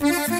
Mm-hmm.